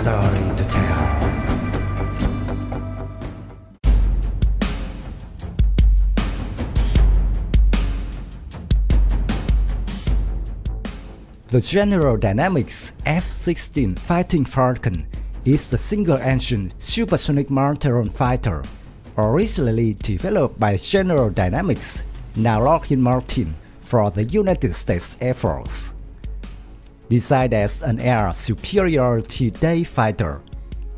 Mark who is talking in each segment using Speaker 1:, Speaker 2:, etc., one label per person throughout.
Speaker 1: story to tell. The General Dynamics F-16 Fighting Falcon is the single-engine supersonic multirole fighter, originally developed by General Dynamics, now Lockheed Martin, for the United States Air Force. Designed as an air superiority day fighter,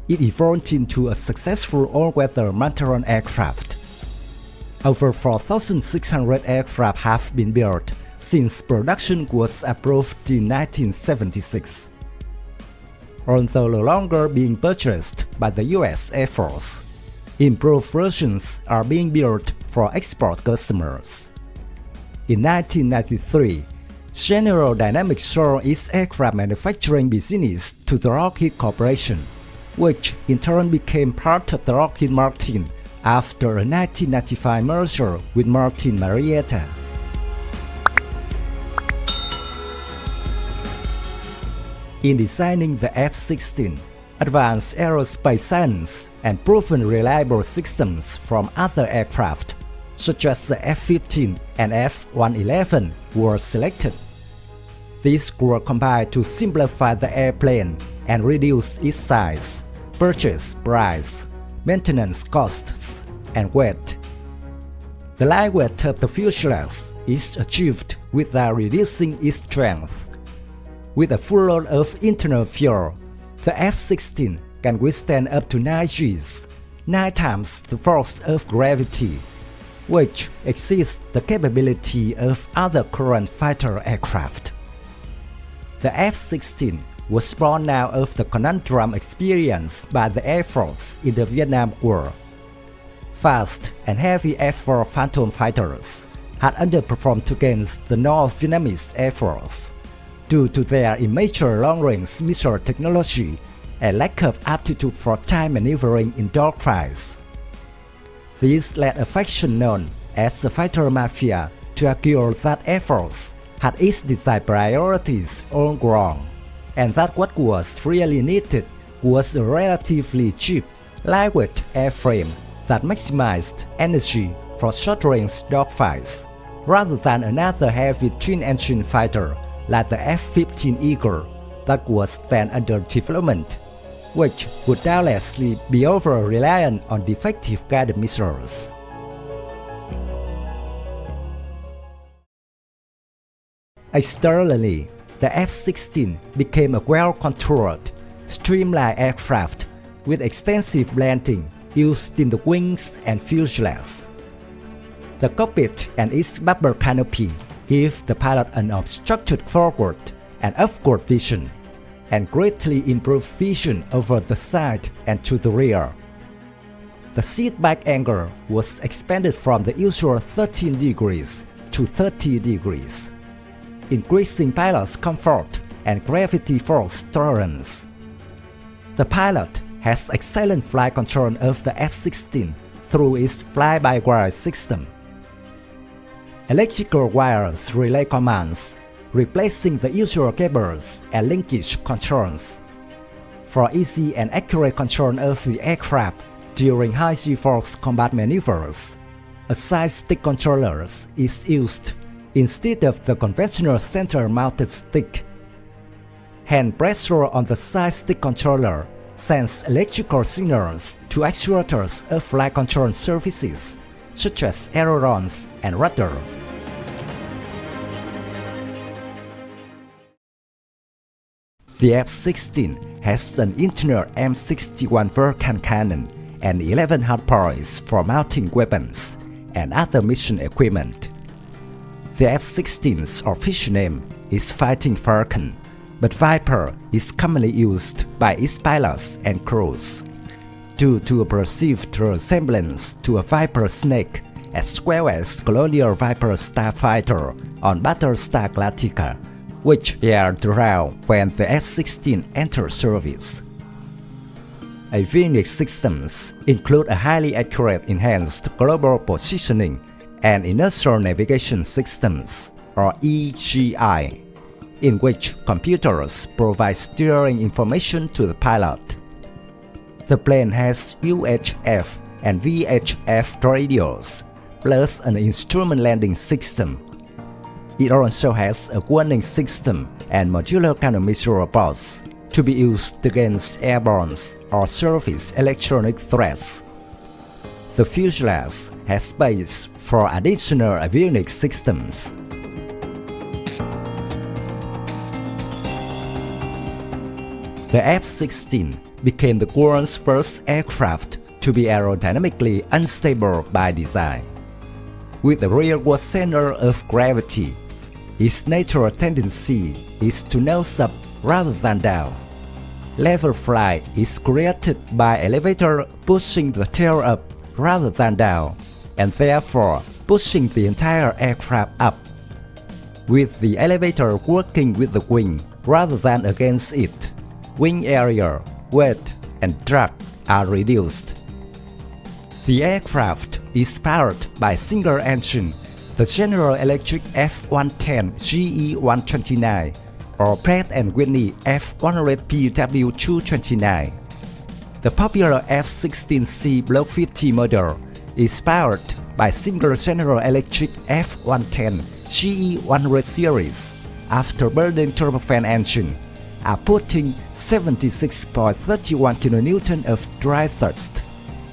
Speaker 1: it evolved into a successful all-weather multirole aircraft. Over 4,600 aircraft have been built since production was approved in 1976. Although no longer being purchased by the US Air Force, improved versions are being built for export customers. In 1993, General Dynamics sold its aircraft manufacturing business to the Lockheed Corporation, which in turn became part of the Lockheed Martin after a 1995 merger with Martin Marietta. In designing the F-16, advanced aerospace science and proven reliable systems from other aircraft, such as the F-15 and F-111, were selected. These were combined to simplify the airplane and reduce its size, purchase price, maintenance costs, and weight. The lightweight of the fuselage is achieved without reducing its strength. With a full load of internal fuel, the F-16 can withstand up to 9 Gs, 9 times the force of gravity, which exceeds the capability of other current fighter aircraft. The F-16 was born out of the conundrum experienced by the Air Force in the Vietnam War. Fast and heavy F-4 Phantom fighters had underperformed against the North Vietnamese Air Force due to their immature long-range missile technology and lack of aptitude for time maneuvering in dogfights. This led a faction known as the Fighter Mafia to argue that Air Force had its design priorities all wrong, and that what was really needed was a relatively cheap, lightweight airframe that maximized energy for short-range dogfights, rather than another heavy twin-engine fighter like the F-15 Eagle that was then under development, which would doubtlessly be over-reliant on defective guided missiles. Externally, the F-16 became a well-controlled, streamlined aircraft with extensive blending used in the wings and fuselage. The cockpit and its bubble canopy give the pilot an obstructed forward and upward vision, and greatly improve vision over the side and to the rear. The seat back angle was expanded from the usual 13 degrees to 30 degrees, increasing pilot's comfort and gravity force tolerance. The pilot has excellent flight control of the F-16 through its fly-by-wire system. Electrical wires relay commands, replacing the usual cables and linkage controls. For easy and accurate control of the aircraft during high G-force combat maneuvers, a side stick controller is used instead of the conventional center-mounted stick. Hand pressure on the side stick controller sends electrical signals to actuators of flight control surfaces such as ailerons and rudder. The F-16 has an internal M61 Vulcan cannon and 11 hardpoints for mounting weapons and other mission equipment. The F-16's official name is Fighting Falcon, but Viper is commonly used by its pilots and crews due to a perceived resemblance to a Viper snake as well as Colonial Viper starfighter on Battlestar Galactica, which aired around when the F-16 entered service. Avionics systems include a highly accurate enhanced global positioning and inertial navigation systems, or EGI, in which computers provide steering information to the pilot. The plane has UHF and VHF radios, plus an instrument landing system. It also has a warning system and modular countermeasure robots to be used against airborne or surface electronic threats. The fuselage has space for additional avionics systems. The F-16 became the world's first aircraft to be aerodynamically unstable by design. With the rearward center of gravity, its natural tendency is to nose up rather than down. Level flight is created by elevator pushing the tail up rather than down, and therefore pushing the entire aircraft up. With the elevator working with the wing rather than against it, wing area, weight, and drag are reduced. The aircraft is powered by single engine, the General Electric F-110 GE-129 or Pratt & Whitney F100PW229. The popular F-16C Block 50 model is powered by single General Electric F-110 GE100 series afterburning turbofan engine, outputting 76.31 kN of dry thrust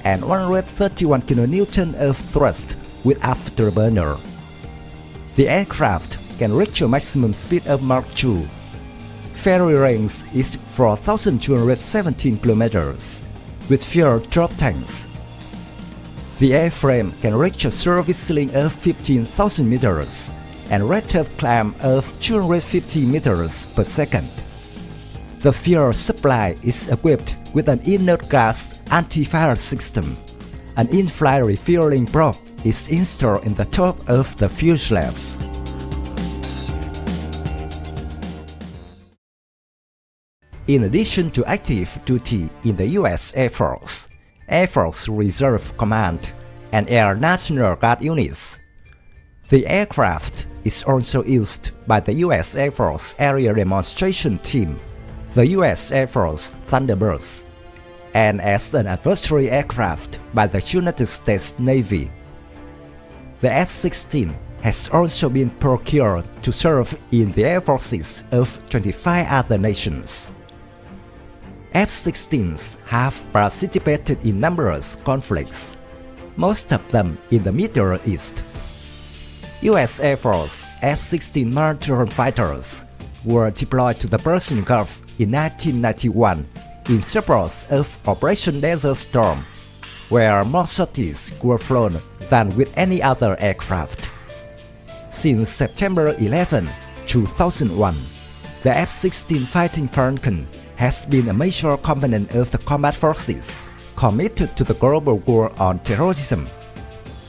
Speaker 1: and 131 kN of thrust with afterburner. The aircraft can reach a maximum speed of Mach 2 ferry range is 4,217 kilometers, with fuel drop tanks. The airframe can reach a service ceiling of 15,000 meters and rate of climb of 250 meters per second. The fuel supply is equipped with an inert gas anti-fire system. An in-flight refueling probe is installed in the top of the fuselage. In addition to active duty in the U.S. Air Force, Air Force Reserve Command, and Air National Guard units, the aircraft is also used by the U.S. Air Force Aerial Demonstration Team, the U.S. Air Force Thunderbirds, and as an adversary aircraft by the United States Navy. The F-16 has also been procured to serve in the air forces of 25 other nations. F-16s have participated in numerous conflicts, most of them in the Middle East. US Air Force F-16 multirole fighters were deployed to the Persian Gulf in 1991 in support of Operation Desert Storm, where more sorties were flown than with any other aircraft. Since September 11, 2001, the F-16 Fighting Falcon has been a major component of the combat forces committed to the global war on terrorism,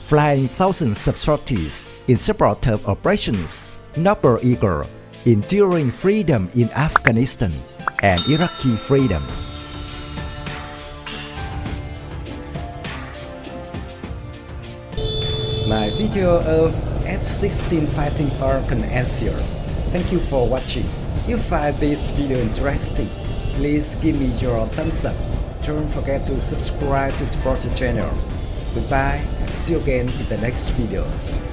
Speaker 1: flying thousands of sorties in support of operations Noble Eagle, Enduring Freedom in Afghanistan, and Iraqi Freedom. My video of F-16 Fighting Falcon here. Thank you for watching. If you find this video interesting, Please give me your thumbs up. Don't forget to subscribe to support the channel. Goodbye and see you again in the next videos.